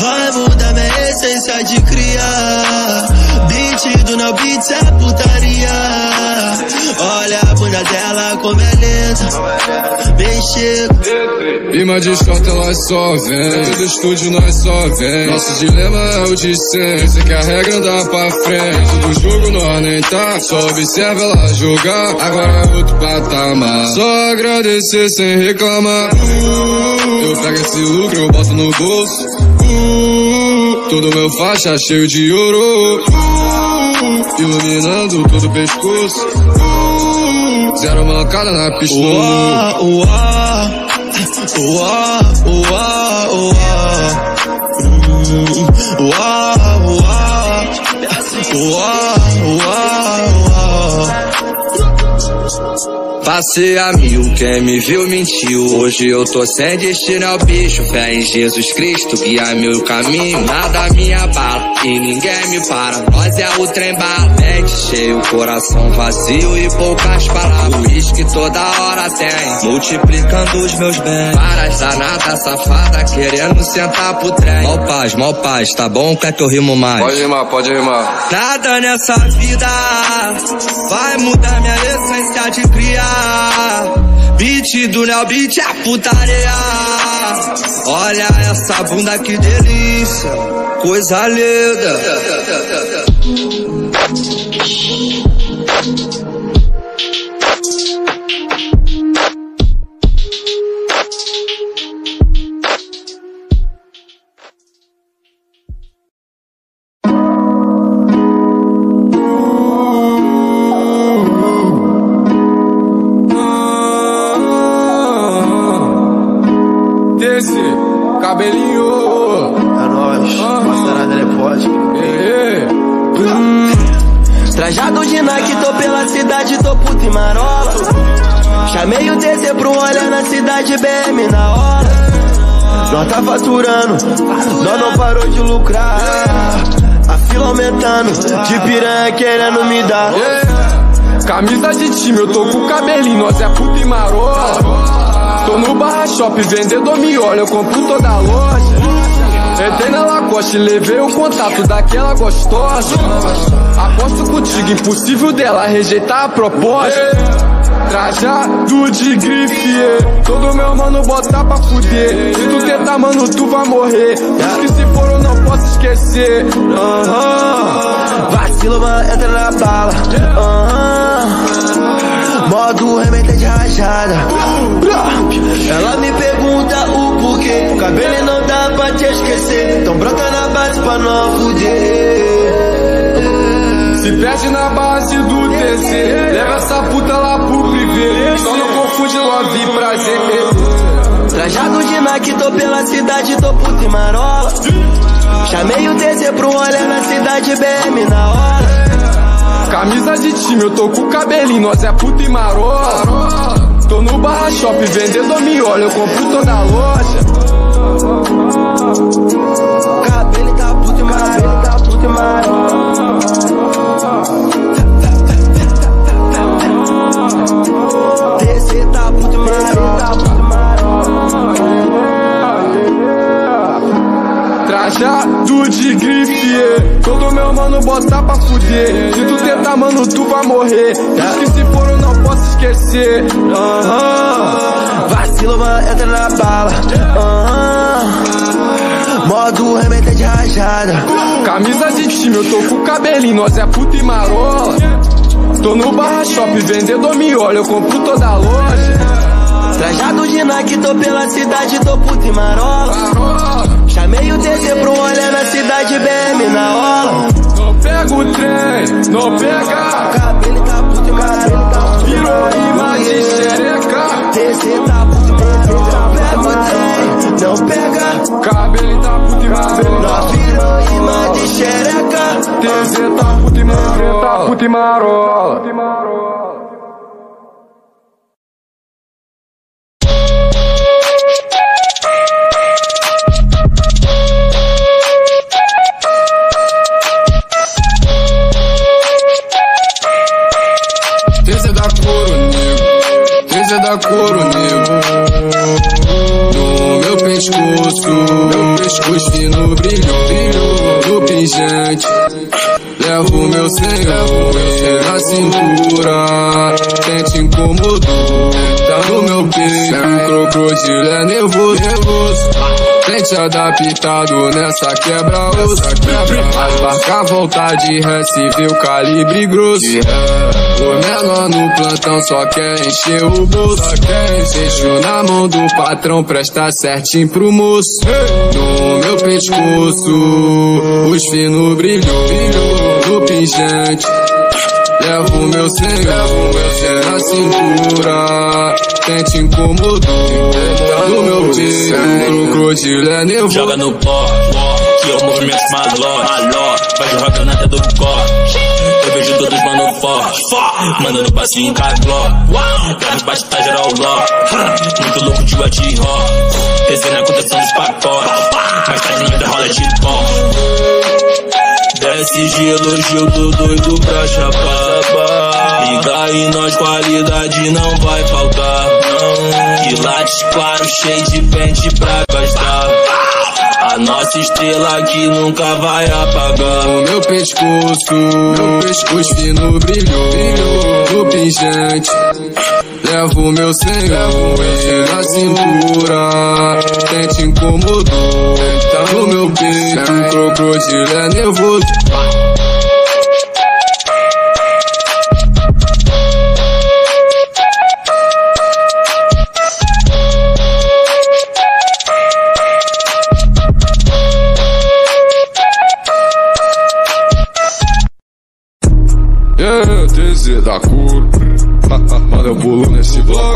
vai mudar minha essência de criar. Beat do Now Beats é putaria. Olha a bunda dela como é lenta. Mexer. Rima de short elas só vem. Do estúdio nós só vem. Nosso dilema é o de sempre. Sei que a regra anda pra frente. Do jogo nós nem tá. Só observa ela jogar. Agora é outro patamar. Só agradecer sem reclamar. Uh, eu pego esse lucro, eu boto no bolso. Uh, todo meu faixa cheio de ouro. Uh, iluminando todo o pescoço. Uh, zero mancada na pista no Uá, uá, uá, uá, Uá, uá, uá, uá, uá. Passei a mil, quem me viu mentiu. Hoje eu tô sem destino ao bicho. Fé em Jesus Cristo, guia meu caminho. Nada me abala e ninguém me para. Nós é o trem bala. Mente cheio, coração vazio e poucas palavras. O uísque toda hora tem. Multiplicando os meus bens. Várias danadas safadas querendo sentar pro trem. Mal paz, mal paz, tá bom? Quer que eu rimo mais? Pode rimar, pode rimar. Nada nessa vida vai mudar minha essência de criar. Beat do Neo Beat é putaria. Olha essa bunda que delícia, coisa linda. Chamei o DC pro olhar na cidade, BM na hora. Nós tá faturando, nós não parou de lucrar. A fila aumentando, de piranha querendo me dar. Camisa de time, eu tô com cabelinho, nós é puta e marola. Tô no barra shop, vendedor me olha, eu compro toda a loja. Entrei na Lacoste, levei o contato daquela gostosa. Aposto contigo, impossível dela rejeitar a proposta. Trajado de grife, yeah. todo meu mano botar pra fuder. Se tu tentar, mano, tu vai morrer. Diz que se for eu não posso esquecer. Aham. Vacilo, mano, entra na bala. Aham. Modo remete de rajada. Ela me pergunta o porquê. O cabelo não dá pra te esquecer. Então brota na base pra não fuder. Se perde na base do TC. Leva essa puta lá pro privê. Só não confunde love e prazer. Trajado de Nike, tô pela cidade, tô puto e marola. Chamei o DC pro olhar na cidade, BM na hora. Camisa de time, eu tô com o cabelinho, nós é puta e marola. Tô no barra shop, vendedor me olha, eu compro toda a loja. Cabelo tá puto e marola. DC tá puto e marola, Trajado de grife, yeah. todo meu mano botar pra fuder. Se tu tentar, mano, tu vai morrer. Diz que se for eu não posso esquecer. Aham. Vacilo, mano, entra na bala. Aham. Modo remete de rajada. Camisa de time, eu tô com cabelinho, nós é puta e marola. Tô no barra shop, vendedor me olha, eu compro toda a loja. Trajado de Nike, tô pela cidade, tô puto e marola. Chamei o DC pro olhar na cidade, BM na hora. Não pega o trem, não pega. Cabelo tá puto e marola. Virou rima de xereca. DC tá puto e marola. Marola. Adaptado nessa quebra osso. As barca volta de ré, civil calibre grosso. O menor no plantão só quer encher o bolso. Deixo na mão do patrão, presta certinho pro moço. No meu pescoço, os finos brilhou, brilhou do pingente. Levo meu senhor, levo meu senhor na cintura. Tente incomodou, no meu peito, o crocodilo é nervoso. Joga no pó, que eu movimento maló, maló. Vai jogando até do cor. Eu vejo todos mano forte, mandando passinho em cabló. Grave baixo tá geral ló. Muito louco de guardi ó. Resenha acontecendo dos pacotes. Mais tarde nós rola de pó. Desce de elogio, tô doido pra chapar. e nós qualidade não vai faltar. Quilates claro, cheio de pente pra gastar. A nossa estrela aqui nunca vai apagar. O meu pescoço, meu pescoço fino brilhou, brilhou, o pingente. Levo meu senhor na cintura, quem te incomodou? No meu peito, o crocodilo é nervoso.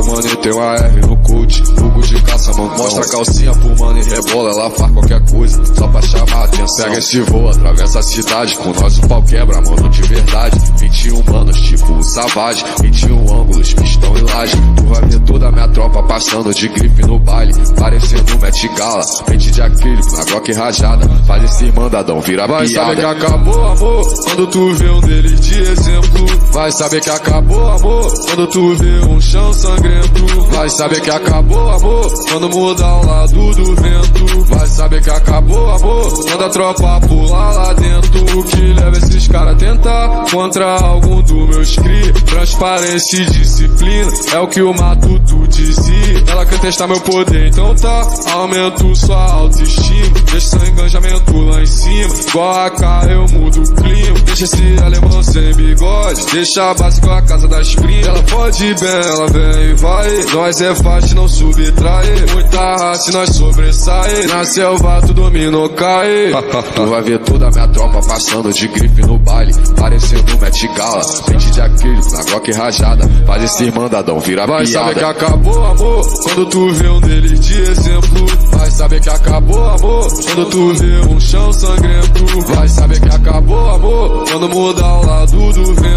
Mano, tem uma R no coach. Hugo de caça, mano, mostra a calcinha pro mano e rebola. Ela faz qualquer coisa, só pra chamar a atenção. Pega esse voo, atravessa a cidade, com nós o pau quebra, mano, de verdade. 21 manos, tipo o Savage, 21 ângulos que estão em laje. Tu vai ver toda a minha tropa passando de grife no baile, parecendo Met Gala. Pente de acrílico, na Glock rajada, faz esse mandadão, vira Vai saber que acabou, amor, quando tu vê um deles de exemplo. Vai saber que acabou, amor, quando tu vê um chão sangrento. Vai saber que acabou, amor, quando muda o lado do vento. Vai saber que acabou, amor, quando a tropa pular lá dentro. O que leva esses caras a tentar contra algum dos meus cri. Transparência e disciplina é o que o matuto dizia. Ela quer testar meu poder, então tá. Aumento sua autoestima, deixa seu engajamento lá em cima. Igual a cara eu mudo o clima. Deixa esse alemão sem bigode, deixa a base com a casa das primas. Ela pode bem, ela vem e vai. Nós é fácil, não subtrai. Muita raça nós sobressai. Na selva tu domina cai. tu vai ver toda a minha tropa passando de grife no baile. Parecendo Met Gala. Pente de acrílico, na Glock rajada. Faz esse mandadão, vira Vai piada. saber que acabou, amor. Quando tu vê um deles de exemplo. Vai saber que acabou, amor. Quando tu vê um chão sangrento. Vai saber que acabou, amor. Quando muda o lado do vento.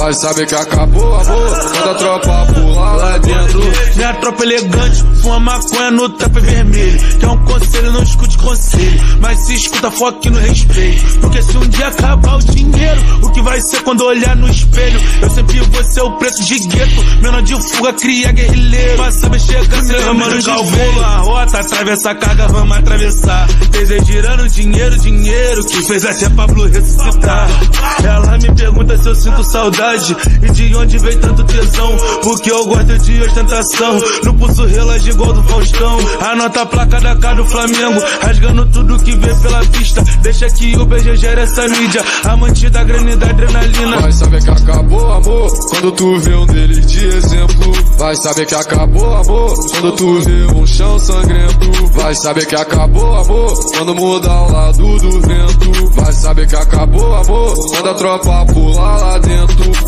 Vai saber que acabou, amor. Quando a tropa pular lá dentro. Minha tropa elegante, fuma maconha no trap vermelho. Quer um conselho, não escute conselho. Mas se escuta, foque no respeito. Porque se um dia acabar o dinheiro, o que vai ser quando olhar no espelho? Eu sempre vou ser o preço de gueto. Menor de fuga, cria guerrilheiro. Pra saber chegar, se mano, calculo a rota. Atravessa a carga, vamos atravessar. Desejo girando dinheiro, dinheiro. Que fez até Pablo ressuscitar. Ela me pergunta se eu sinto saudade. E de onde veio tanto tesão? Porque eu gosto de ostentação. No pulso relógio igual do Faustão. Anota a placa da cara do Flamengo. Rasgando tudo que vê pela pista. Deixa que o BG gera essa mídia. Amante da grana e da adrenalina. Vai saber que acabou, amor. Quando tu vê um deles de exemplo. Vai saber que acabou, amor. Quando tu vê um chão sangrento. Vai saber que acabou, amor. Quando muda o lado do vento. Vai saber que acabou, amor. Quando a tropa pular lá dentro.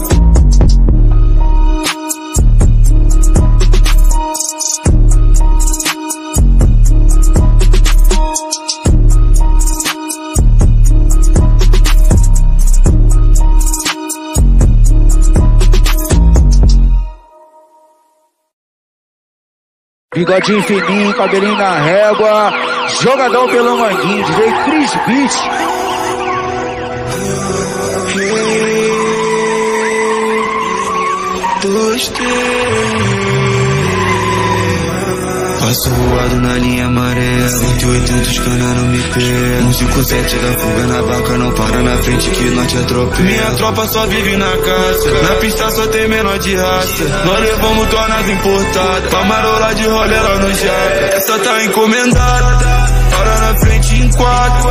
Bigodinho fininho, cabelinho na régua. Jogadão pelo manguinho, DJ Chris Beach. Passo voado na linha amarela 28 dos cana não me pega 157 da fuga na vaca Não para na frente que nós te atropela Minha tropa só vive na caça Na pista só tem menor de raça Nós levamos tornas importadas Pra marola de rolê ela no jaca Essa tá encomendada para na frente em quatro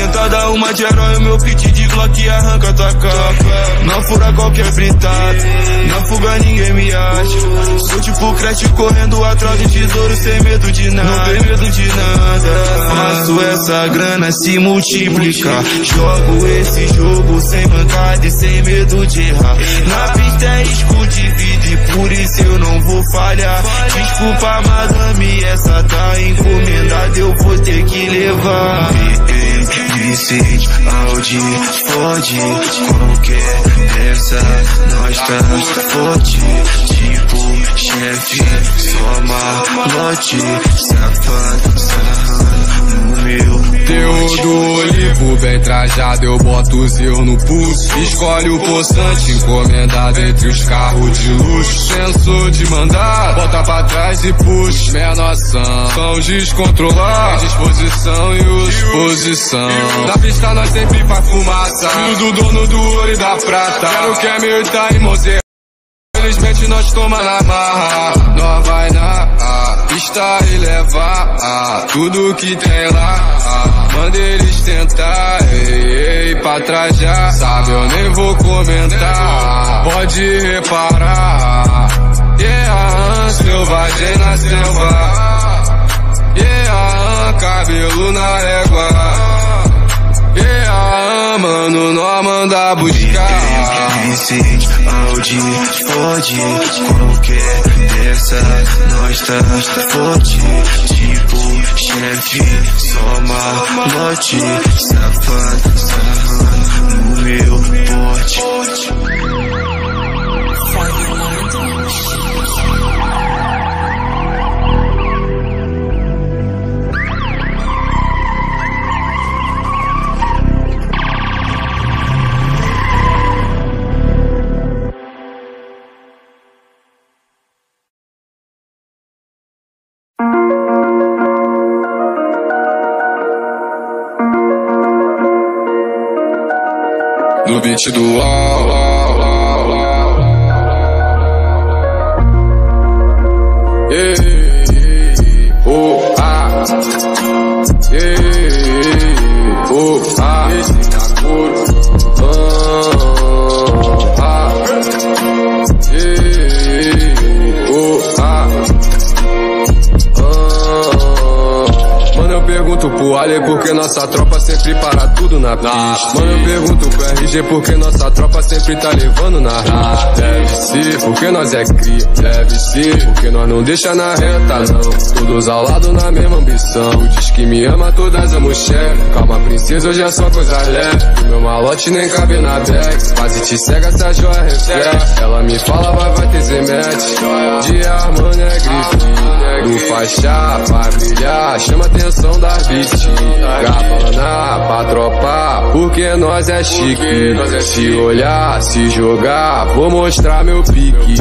Se tentar dar uma de herói O meu pit de Glock arranca tua capa Não fura qualquer fritada Na fuga ninguém me acha. Sou tipo Crash correndo atrás de tesouro Sem medo de nada. Não tem medo de nada. Faço essa grana se multiplicar. Jogo esse jogo sem mancada e sem medo de errar. Na pista é de vida por isso eu não vou falhar. Desculpa madame, essa tá encomendada Eu vou ter que levar Vicente, Audi, Ford. Qualquer dessa, nós tá forte Tipo chefe, só malote Safado, sarrando no meu Teodo Tipo bem trajado, eu boto os erros no pulso. Escolhe o poçante, encomendado entre os carros de luxo. Sensor de mandar, bota pra trás e puxa. Menor são, são descontrolados. Disposição e os posição. Pista nós sempre faz fumaça. Filho do dono do ouro e da prata. Quero que é tá em Monserrat. Infelizmente nós toma na marra, nós vai na pista e levar tudo que tem lá. Manda eles tentar, ei, ei, pra trás já. Sabe, eu nem vou comentar, pode reparar. Yeah, selvagem na selva. Yeah, cabelo na régua. Yeah, mano, nós manda buscar. Recente, Audi, Ford, qualquer dessa, nós tá forte. Tipo, chefe, só malote, safado, sarrando no meu porte. No beat do uau, uau, uau, uau. Yeah, oh, ah. Yeah, oh, ah. Pro porque nossa tropa sempre para tudo na pista. Mano, eu pergunto pro RG porque nossa tropa sempre tá levando na rata. Deve ser porque nós é cria, deve ser porque nós não deixa na reta, não. Todos ao lado na mesma ambição. Diz que me ama, todas amo chefe. Calma, princesa, hoje é só coisa leve. Meu malote nem cabe na bag. Quase te cega essa joia reflete. Ela me fala, vai, vai ter zemete. De Armani é grife. Do faixa pra brilhar, chama atenção da vitina. Gravana pra tropar, porque nós é chique. É se olhar, se jogar, vou mostrar meu pique.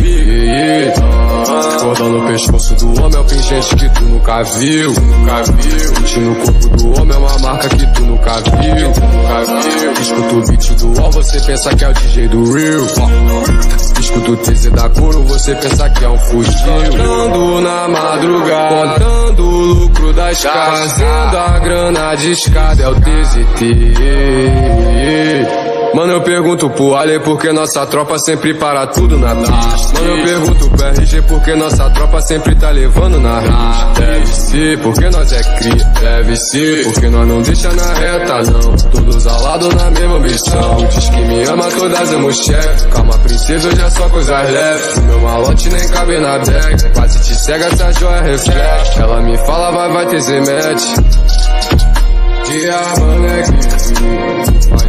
Cordão no pescoço do homem é o pingente que tu nunca viu. Nunca viu. No corpo do homem é uma marca que tu nunca viu. Nunca viu. Escuta o beat do all, você pensa que é o DJ do Real. Escuta o TZ da couro, você pensa que é um fuzil. Andando na madrugada, contando o lucro das casas. Fazendo a grana de escada, é o TZT. Mano, eu pergunto pro Ale porque nossa tropa sempre para tudo na pista. Mano, eu pergunto pro RG porque nossa tropa sempre tá levando na rista. Deve ser porque nós é cria, deve ser porque nós não deixa na reta, não. Todos ao lado na mesma missão. Diz que me ama, todas amo chefe. Calma, princesa, hoje é só coisas leves. O meu malote nem cabe na bag. Quase te cega, essa joia reflete. Ela me fala, vai, vai ter zemete. É que vai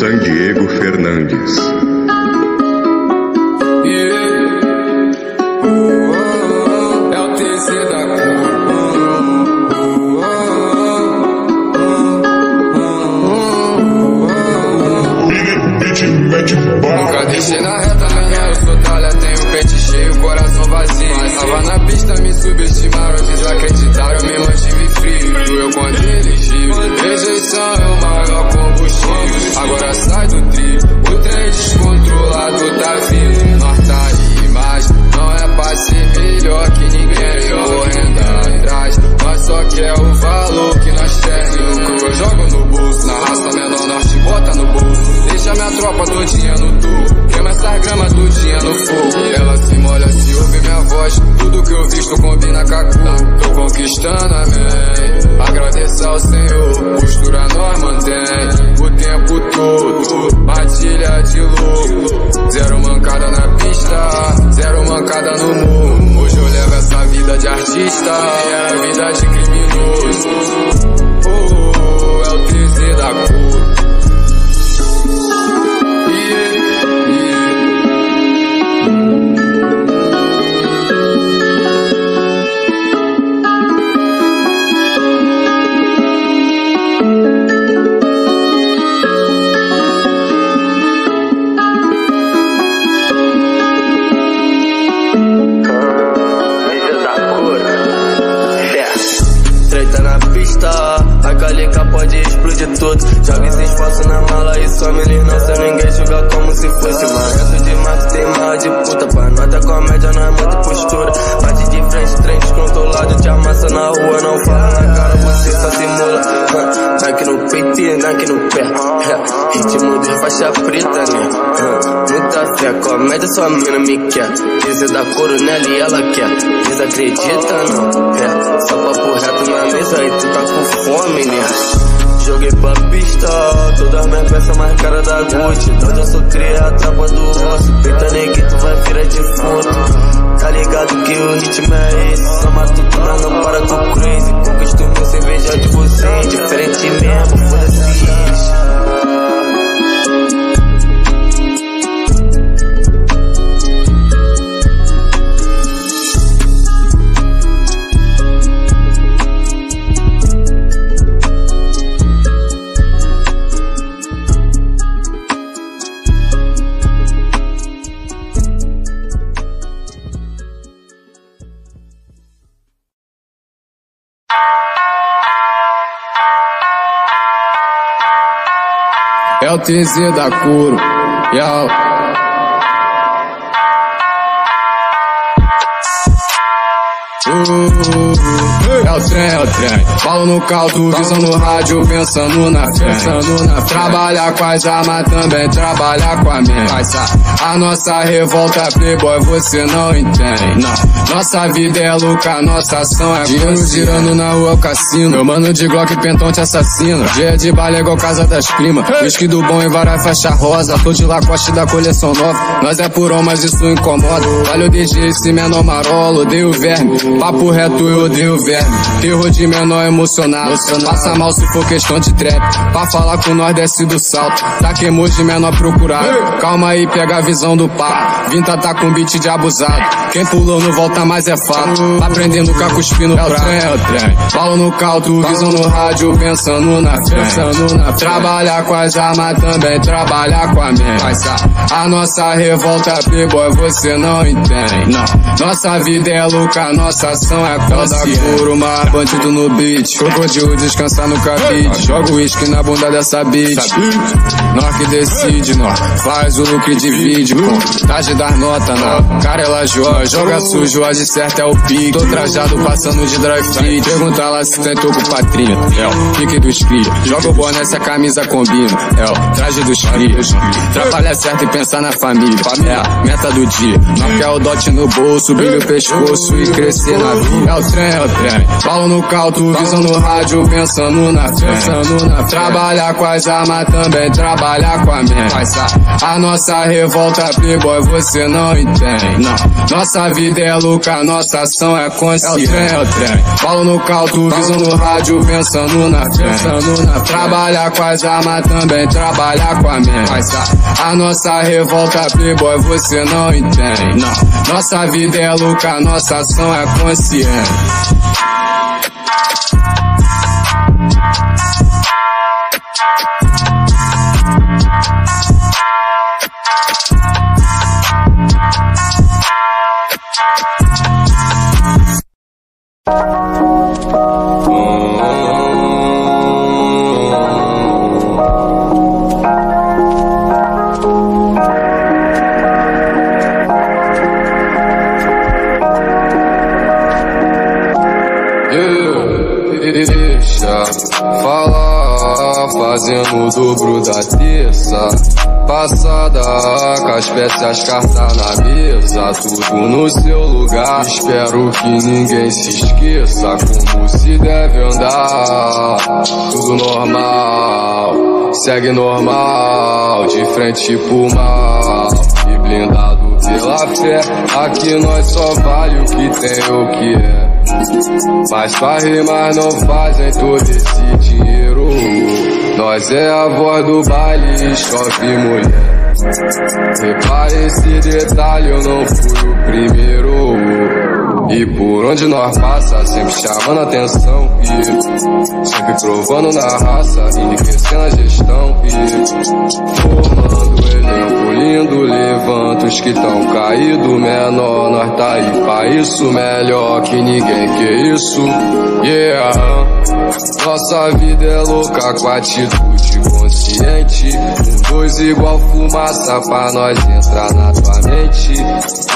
San Diego Fernandes. É o TC da Nunca deixei na reta, menina, eu sou talha, tenho pente cheio, coração vazio. Tava na pista, me subestimaram, desacreditaram, essas gramas dia no fogo. Ela se molha se ouve minha voz. Tudo que eu visto combina com a cor. Tô conquistando, amém. Agradeço ao Senhor. Postura nós mantém o tempo todo. Matilha de louco. Zero mancada na pista. Zero mancada no muro. Hoje eu levo essa vida de artista. E vida de criminoso. Fé, comédia sua mina me quer. Dizer da coronel e ela quer. Desacredita, não? É, só papo reto na mesa e tu tá com fome, né? Joguei pra pista, todas minhas peças mais caras da Gucci. Onde eu sou cria, a tropa do osso. Peita neguito, vai virar defunto. Tá ligado que o ritmo é esse. Só mato tudo, não para com crazy. Conquisto meu cerveja de você. Diferente mesmo, foda-se. É o da Curo. Yo. É o trem, é o trem. Falo no caldo, visão no rádio, pensando na frente. Pensando na Trabalhar com as armas também, trabalhar com a mente. A nossa revolta, playboy, você não entende. Não. Nossa vida é louca, nossa ação é Dinheiro girando na rua, cassino. Meu mano de Glock, pentão te assassino. Dia de baile é igual casa das primas. Whisky do bom e várias faixa rosa. Tô de lacoste da coleção nova. Nós é purão, mas isso incomoda. Olha o DG, esse menor marolo, odeio verme. Papo reto, eu odeio verme. Terror de menor emocionado. Passa mal se for questão de trap. Pra falar com nós desce do salto. Tá que de menor procurado. Calma aí, pega a visão do papo. Vinta tá com beat de abusado. Quem pulou não volta mais é fato. Tá prendendo com a cuspino é o trem, é o trem. Falo no caldo, visão no rádio, pensando na frente. Pensando na Trabalhar com as armas também, trabalhar com a mente. A nossa revolta, playboy, você não entende. Nossa vida é louca, nossa ação é da bandido no beat. Crocodilo descansar no cabide. Joga o uísque na bunda dessa bitch. Nós que decide, nós faz o look divide. Com tarde das notas, não. Cara, ela joga, joga sujo, a de certo é o pique. Tô trajado passando de drive fit. Pergunta lá se tentou com o patrinho. É o pique dos cria. Joga o boné se a camisa combina. É o traje dos cria. Trabalha certo e pensar na família. É a meta do dia. Quer o dot no bolso, brilho o pescoço e crescer na vida. É o trem, é o trem. Paulo no caldo, visão no rádio, pensando na pensando na Trabalhar com as armas também, trabalhar com a mente. A nossa revolta, playboy, você não entende. Não. Nossa vida é louca, nossa ação é consciente. É o trem, é. Paulo no caldo, visão no rádio, pensando na pensando na Trabalhar com as armas também, trabalhar com a mente. A nossa revolta, playboy, você não entende. Não. Nossa vida é louca, nossa ação é consciente. Yeah, it is, yeah. Fazendo o dobro da terça. Passada com as peças, carta na mesa, tudo no seu lugar. Espero que ninguém se esqueça como se deve andar. Tudo normal, segue normal, de frente pro mal. E blindado pela fé, aqui nós só vale o que tem o que é. Mas pra rimar não fazem todo esse dinheiro. Nós é a voz do baile, chove mulher. Repare esse detalhe, eu não fui o primeiro. E por onde nós passa, sempre chamando atenção. E sempre provando na raça, enriquecendo a gestão. E formando elenco lindo, levanta os que tão caído menor. Nós tá aí pra isso, melhor que ninguém que isso. Yeah. Nossa vida é louca com atitude consciente. Um dois igual fumaça pra nós entrar na tua mente.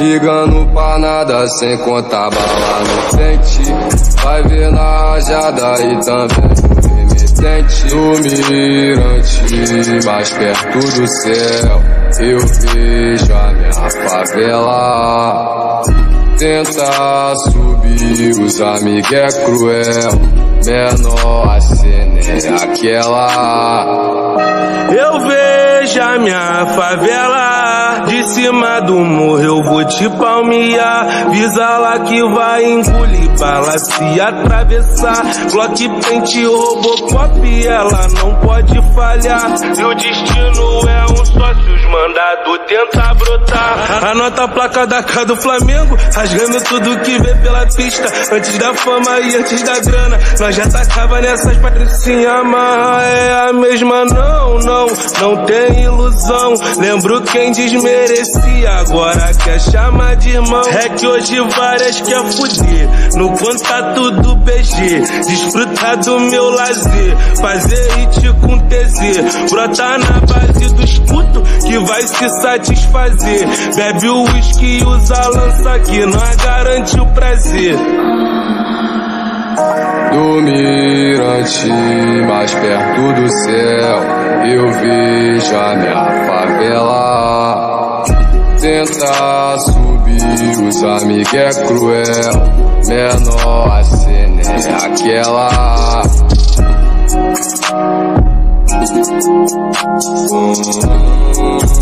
Ligando pra nada sem contar bala no frente. Vai ver na rajada e também remetente. Do mirante, mais perto do céu. Eu vejo a minha favela. Tenta subir, os amigos é cruel. Menor a cena é aquela. Eu vejo a minha favela de cima do morro, eu vou te palmear. Visa lá que vai engolir bala se atravessar. Glock, pente, robocop, ela não pode falhar. Meu destino é um só se os mandados tentar brotar. Anota a placa da cara do Flamengo, rasgando tudo que vê pela pista. Antes da fama e antes da grana, nós já tacava nessas patricinha amarra. É a mesma, não, não, não tem ilusão. Lembro quem desmerecia, agora quer chamar de irmão. É que hoje várias quer fuder, no contato do BG. Desfrutar do meu lazer, fazer hit com TZ. Brotar na base dos putos que vai se satisfazer. Bebe o uísque e usa lança que nós garante o prazer do mirante, mais perto do céu, eu vejo a minha favela. Tentar subir, os amigos é cruel, menor a cena é aquela. Hum, hum, hum,